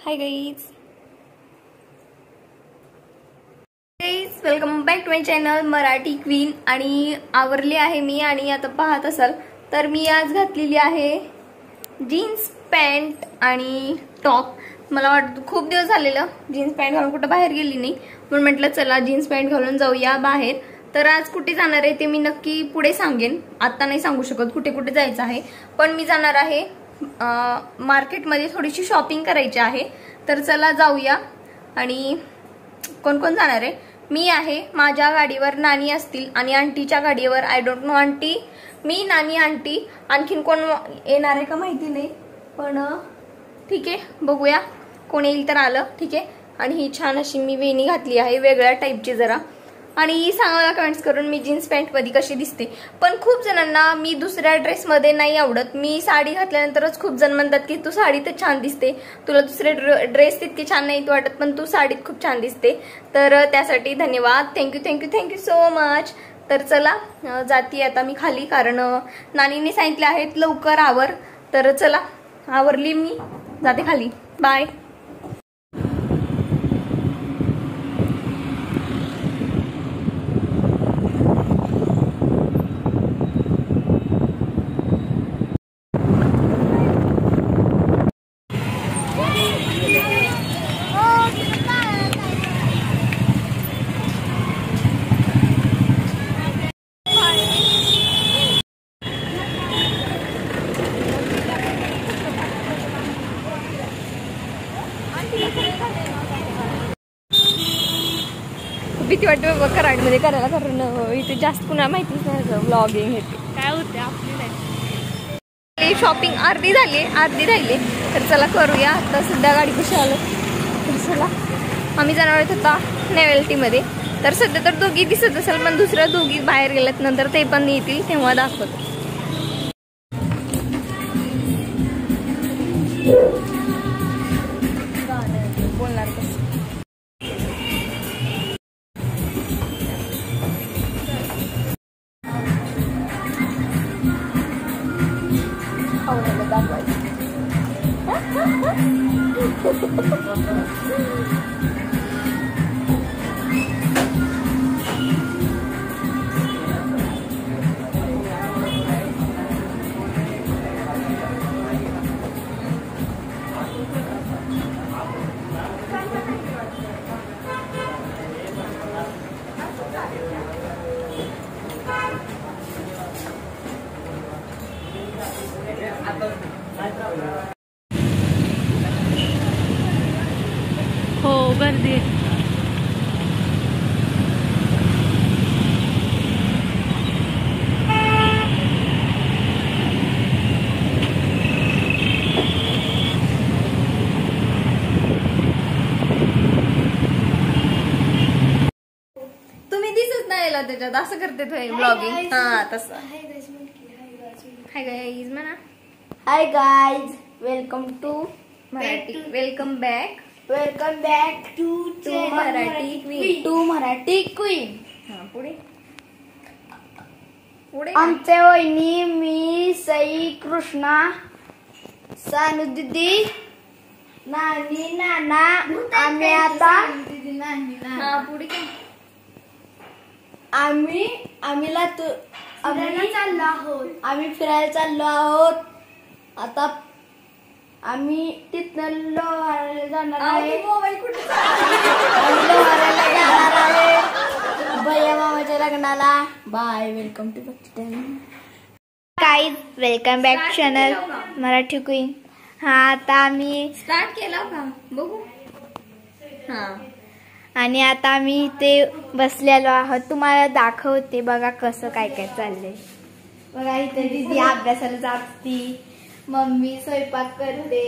Hi guys guys welcome back to my channel Marathi queen आणि आवरली आहे मी आणि आता पाहत असाल तर मी आज घातलेली आहे जीन्स पॅन्ट आणि टॉप मला वाटतं खूप दिवस झालेलं जीन्स पॅन्ट घालून कुठं बाहेर गेली नाही. म्हणून म्हटलं चला जीन्स पॅन्ट घालून जाऊया बाहेर. तर आज कुठे जाणार आहे ते मी नक्की पुढे सांगेन. आत्ता नाही सांगू शकत कुठे कुठे जायचं आहे. पण मी जाणार आहे मार्केटमध्ये थोडीशी शॉपिंग करायची आहे. तर चला जाऊया. आणि कोण कोण जाणार आहे? मी आहे माझ्या गाडीवर नानी असतील आणि आंटीच्या गाडीवर. I don't know aunty. मी नानी आंटी. आणखीन कोण येणार आहे का माहिती नाही. पण ठीक आहे बघूया. कोण येईल तर आलं ठीक आहे. आणि ही छान अशी मी वेणी घातली आहे वेगळ्या टाईपची जरा. आणि सांगा कमेंट्स करून मी जीन्स पॅन्टमध्ये कशी दिसते. पण खूप जणांना मी दुसऱ्या ड्रेसमध्ये नाही आवडत. मी साडी घातल्यानंतरच खूप जण म्हणतात की तू साडीतच छान दिसते. तुला दुसरे ड्रेस तितके छान नाही वाटत पण तू साडीत खूप छान दिसते. तर त्यासाठी धन्यवाद. Thank you thank you thank you so much तर चला जाती आता मी खाली कारण नानीने सांगितले आहेत लवकर आवर. तर चला आवरली मी. जाते खाली. बाय भीती वाटते बाबा कराडमध्ये करायला कारण इथे जास्त कुणा माहितीच नाही ब्लॉगिंग हे. काय होते आपली नाही शॉपिंग अर्धी झाली अर्धी राहिली. तर चला करूया. आता सध्या गाडी कशी आलो? तर चला. आम्ही जाणार आहोत आता नेवेल्टीमध्ये तर सध्या तर दोघी दिसत असेल पण दुसऱ्या दोघी बाहेर गेल्यात. नंतर ते पण येतील तेव्हा दाखवतो. 頑張って! गर्दी आहे. तुम्ही दिसत नाही याला त्याच्यात. असं करते ब्लॉगिंग हा तसं. हाय गाईज म्हणा. Hi guys welcome to Marathi welcome back welcome back to To Marathi Queen. To Marathi queen हा पुढे. पुढे आमचे वहिनी मी सई कृष्णा सानू दिदी नानी नाना आम्ही आता हा पुढे काय? आम्ही आम्ही लातू आम्ही चाललो आहोत. आम्ही फिरायला चाललो आहोत. आता आम्ही तिथनं लोहाराला जाणार आहे. आम्ही लोहाराला जाणार आहे. भैया मामाच्या लग्नाला. Bye welcome to Bhakti guys welcome back channel Marathi queen हा आता आम्ही स्टार्ट केला का? बघू. हा. आणि आता आम्ही इथे बसलेलो आहोत. तुम्हाला दाखवते बघा कसं काय काय चाललंय. बघा इथे दिदी अभ्यासाला जाती मम्मी स्वयंपाक करते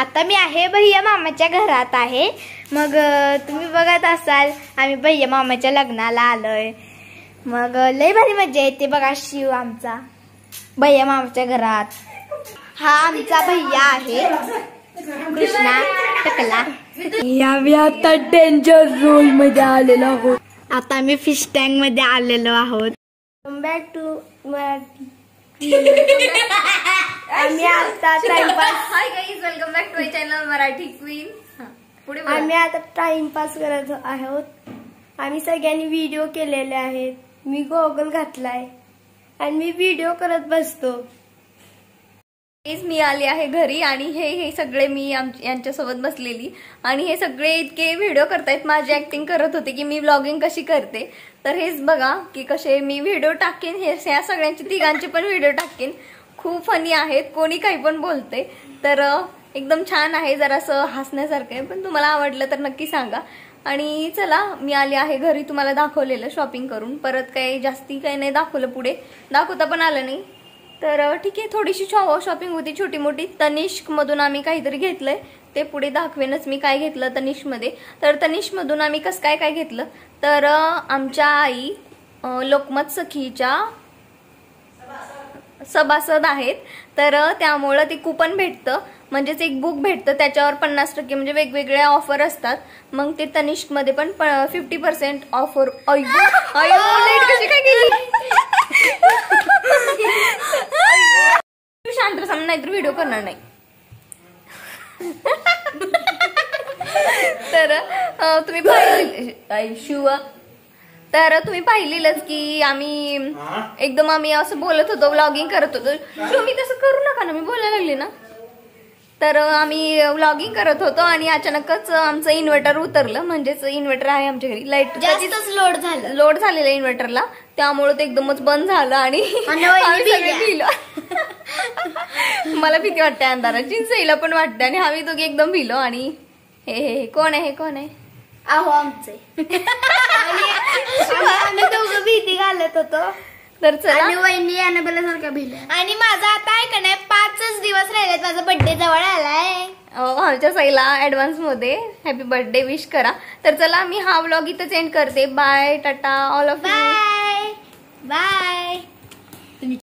आता मी आहे भैया मामाच्या घरात आहे. मग तुम्ही बघत असाल आम्ही भैया मामाच्या लग्नाला आलोय. मग लय भारी मजा येते बघा शिव आमचा. भैया मामाच्या घरात. हा आमचा भैया आहे. कृष्णा टकला. यावेळी आता डेंजर रोलमध्ये आलेलो आहोत. आता आम्ही फिश टँकमध्ये आलेलो आहोत. बॅक टू आम्ही आता timepass hi guys welcome back to my channel Marathi queen पुढे. आम्ही आता टाइमपास करत आहोत. आम्ही सगळ्यांनी व्हिडिओ केलेले आहेत. मी गॉगल घातलाय. आणि मी व्हिडिओ करत बसतो. हेच मी आली आहे घरी आणि हे हे सगळे मी आम- यांच्यासोबत बसलेली. आणि हे सगळे इतके व्हिडिओ करतायत माझी ऍक्टिंग करत होते की मी ब्लॉगिंग कशी करते. तर हेच बघा की कसे मी व्हिडिओ टाकेन हे या सगळ्यांचे तिघांचे पण व्हिडिओ टाकेन. खूप फनी आहेत कोणी काही पण बोलते. तर एकदम छान आहे जरासं हसण्यासारखं आहे पण तुम्हाला आवडलं तर नक्की सांगा. आणि चला मी आली आहे घरी तुम्हाला दाखवलेलं शॉपिंग करून. परत काही जास्ती काही नाही दाखवलं पुढे. दाखवता पण आलं नाही. तर ठीक आहे थोडीशी शॉपिंग होती छोटी मोठी तनिष्क मधून आम्ही काहीतरी घेतलंय. ते पुढे दाखवेनच मी काय घेतलं तनिष्कमध्ये तर तनिष्क मधून आम्ही कसं काय काय घेतलं? तर आमच्या आई लोकमत सखीच्या सभासद आहेत. तर त्यामुळं ते कुपन भेटतं. म्हणजेच एक बुक भेटतं. त्याच्यावर पन्नास टक्के म्हणजे वेगवेगळ्या ऑफर असतात. मग ते तनिष्कमध्ये पण फिफ्टी पर्सेंट ऑफर अयो अयो कशी काय केली शांत सामने नाहीतर व्हिडिओ करणार नाही. तर तुम्ही पाहिली शिव. तर तुम्ही पाहिलेलंच की आम्ही एकदम आम्ही असं बोलत होतो व्लॉगिंग करत होतो. तुम्ही तसं करू नका ना मी बोलायला लागले ना. तर आम्ही व्लॉगिंग करत होतो आणि अचानकच आमचं इन्व्हर्टर उतरलं. म्हणजेच इन्व्हर्टर आहे आमच्या घरी. लाइट जास्तच लोड झालं. लोड झालेला इन्व्हर्टरला त्यामुळे ते एकदमच बंद झालं आणि. भिलो मला भीती वाटते अंधारात. चिंचईला पण वाटते आणि आम्ही दोघे एकदम भिलो आणि हे हे हे कोण आहे हे कोण आहे? अहो आमचे. आणि आम्ही दोघं भीती घालत होतो. तर चला. आणि वहिनी सारख्या भिल्या. आणि माझा आता आहे का नाही पाचच दिवस राहिलेत माझा बर्थडे जवळ आलाय. आमच्या साईला ऍडव्हान्समध्ये हॅपी बर्थडे विश करा. तर चला मी हा व्लॉग इथंच एंड करते. Bye Tata all of bye bye